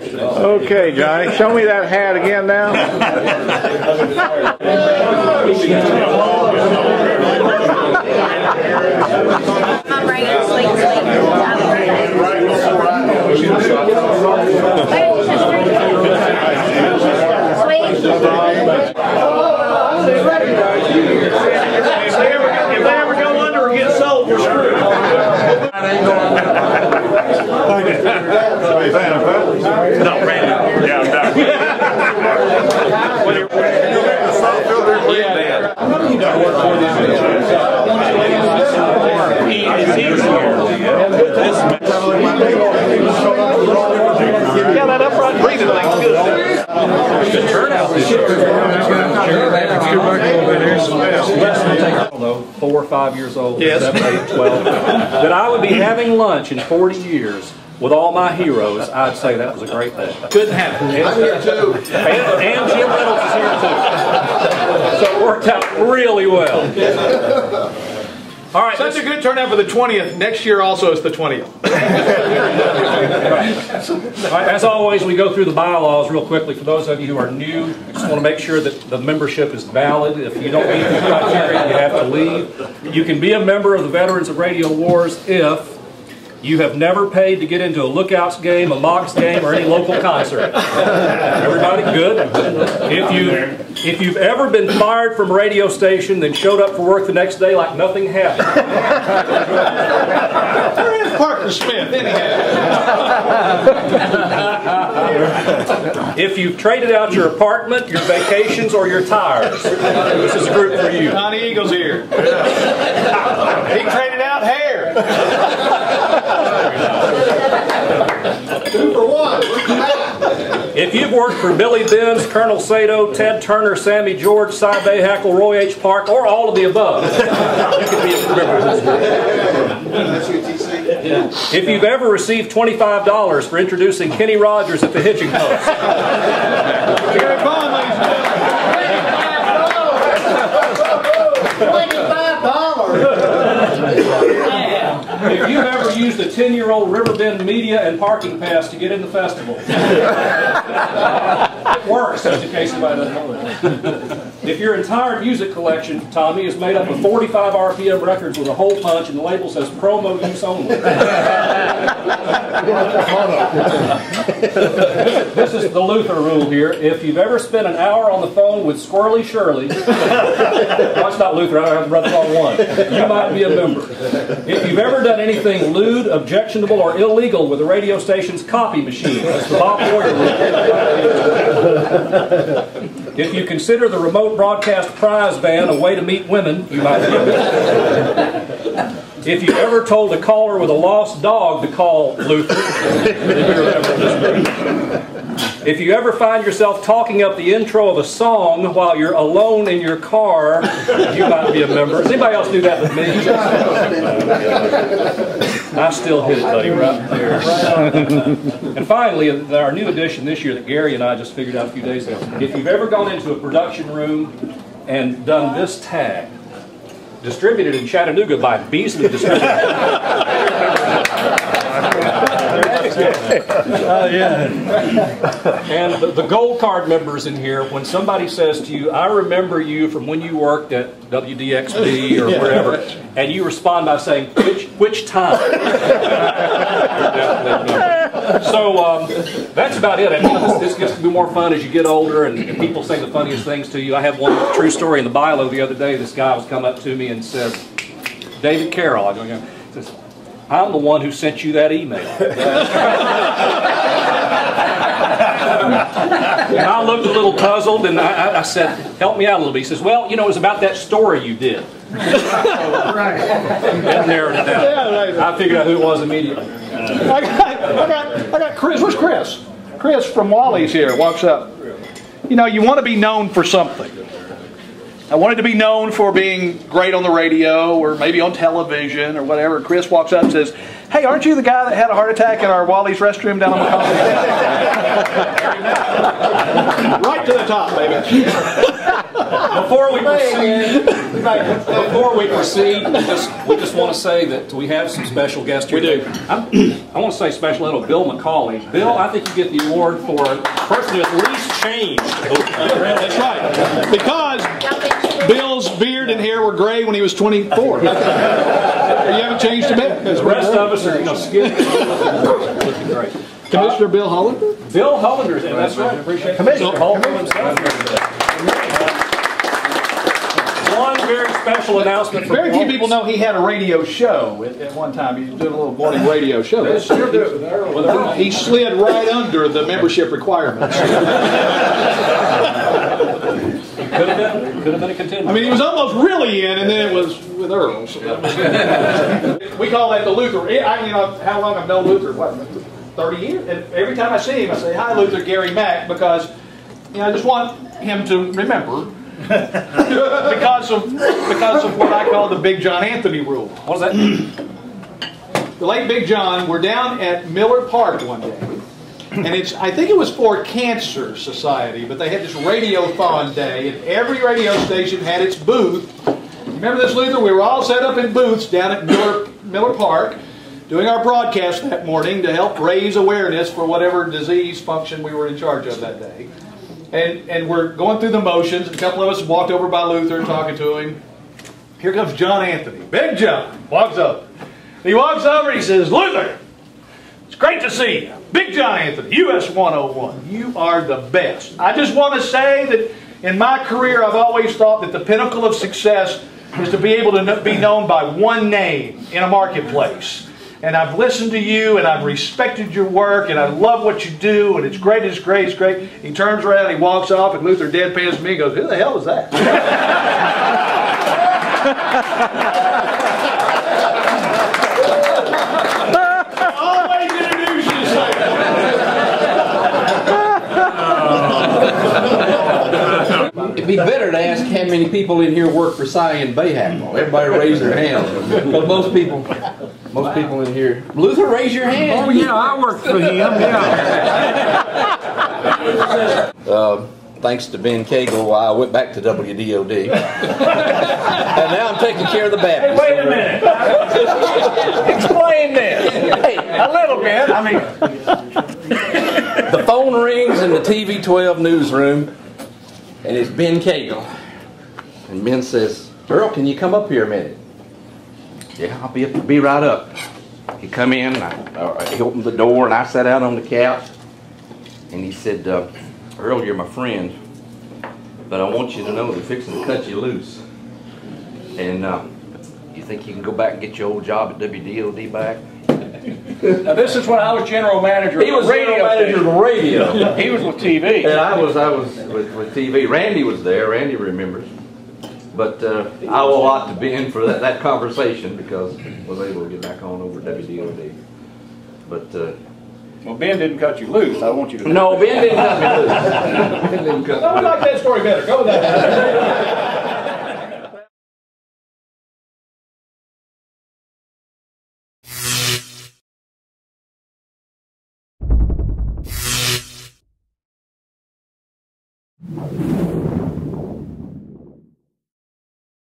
Okay, Johnny, show me that hat again now. Sweet. If they ever, if they ever go under or get sold, we're screwed. No, Randy. Yeah, Yeah, that upright breathing thing's Four or five years old, Yes. seven, eight, twelve, that I would be having lunch in 40 years with all my heroes, I'd say that was a great day. Couldn't happen. I'm here too. And, and Jim Reynolds is here too. So it worked out really well. All right, Such a good turnout for the 20th. Next year also is the 20th. All right, As always, we go through the bylaws real quickly. For those of you who are new, I just want to make sure that the membership is valid. If you don't meet the criteria, you have to leave. You can be a member of the Veterans of Radio Wars if you have never paid to get into a Lookouts game, a Mocs game, or any local concert. Everybody good? If you if you've ever been fired from a radio station, then showed up for work the next day like nothing happened. Where is Parker Smith anyhow? If you've traded out your apartment, your vacations, or your tires, this is a group for you. Johnny Eagle's here. He traded out hair. Two for one. If you've worked for Billy Benz, Colonel Sato, Ted Turner, Sammy George, Cy Hackle, Roy H. Park, or all of the above, you can be a member of this group. If you've ever received $25 for introducing Kenny Rogers at the hitching post, if you've ever used a 10-year-old Riverbend media and parking pass to get in the festival, it works, just in case anybody doesn't know that. If your entire music collection, Tommy, is made up of 45 RPM records with a hole punch and the label says promo use only. This is the Luther rule here. If you've ever spent an hour on the phone with Squirrely Shirley, that's not Luther, I have the wrong one. You might be a member. If you've ever done anything lewd, objectionable, or illegal with a radio station's copy machine, that's the Bob rule. If you consider the remote broadcast prize ban a way to meet women, you might be a member. If you've ever told a caller with a lost dog to call Luther. If you ever find yourself talking up the intro of a song while you're alone in your car, you might be a member. Does anybody else do that with me? I still hit it, buddy, right there. And finally, our new addition this year that Gary and I just figured out a few days ago. If you've ever gone into a production room and done this tag, distributed in Chattanooga by Beasley Distributors. Oh, and the, the gold card members in here, when somebody says to you, I remember you from when you worked at WDXB or wherever, and you respond by saying, which, which time? so um, that's about it. I mean, this, this gets to be more fun as you get older and, and people say the funniest things to you. I have one true story in the bio the other day. This guy was come up to me and said, David Carroll. I go, yeah. Says, I'm the one who sent you that email. And I looked a little puzzled and I, I- said, help me out a little bit. He says, well, you know, it was about that story you did. That narrowed it down. I figured out who it was immediately. I got, I got, Chris. Where's Chris? Chris from Wally's here. Walks up. You know, you want to be known for something. I wanted to be known for being great on the radio or maybe on television or whatever. Chris walks up and says, Hey, aren't you the guy that had a heart attack in our Wally's restroom down on McCollum? right to the top, baby. Before we, say again. Before we proceed, we just, we just want to say that we have some special guests here. We do. I'm- I want to say special little Bill McCauley. Bill, I think you get the award for person who at least changed. That's right. Because Bill's beard and hair were gray when he was 24. you haven't changed a bit. The rest of us are, you know, skin. Looking great. Commissioner Bill Holland. Bill Hullander's in, that's right, I appreciate Commissioner Hollander himself. One very special announcement. from Very few Walton. people know he had a radio show at, at one time. He was doing a little morning radio show. He slid right under the membership requirements. Could have been, could have been a contender. I mean, he was almost really in, and then it was with Earl. so we call that the Luther. I, you know, how long I've known Luther? What, 30 years? And every time I see him, I say, "Hi, Luther, Gary Mack," because you know, I just want him to remember. because of because of what I call the Big John Anthony rule. What does that mean? the late Big John, we're down at Miller Park one day, and it's I think it was for Cancer Society, but they had this radiothon day, and every radio station had its booth. Remember this, Luther? We were all set up in booths down at Miller Miller Park, doing our broadcast that morning to help raise awareness for whatever disease function we were in charge of that day. And and we're going through the motions. A couple of us walked over by Luther, talking to him. Here comes John Anthony. Big John walks up. He walks over, he says, Luther, it's great to see you. Big John Anthony, US 101. You are the best. I just want to say that in my career, I've always thought that the pinnacle of success is to be able to be known by one name in a marketplace. And I've listened to you and I've respected your work and I love what you do and it's great, it's great, it's great. He turns around, he walks off, and Luther deadpans me and goes, Who the hell is that? It'd be better to ask how many people in here work for Cyan Bahakel. Everybody raise their hand. Because most people, most people in here. Luther, raise your hand. Oh, yeah, I work for him, yeah. Uh, thanks to Ben Cagle, I went back to WDOD. and now I'm taking care of the Baptist. Wait a minute. Explain this. A little bit, I mean. The phone rings in the TV 12 newsroom, and it's Ben Cagle. And Ben says, Earl, can you come up here a minute? Yeah, I'll be, be right up. He come in, I, uh, he opened the door, and I sat out on the couch. And he said, uh, Earl, you're my friend, but I want you to know they're fixing to cut you loose. And uh, you think you can go back and get your old job at WDOD back? Now, this is when I was general manager He was radio radio manager of the radio. He was with TV. And I was, I was with, with TV. Randy was there. Randy remembers. But uh, I owe a lot to Ben for that, that conversation because I was able to get back on over WDOD. But uh, Well, Ben didn't cut you loose, I want you to know. no, Ben didn't cut me loose. Ben didn't cut I like that story better. Go with that.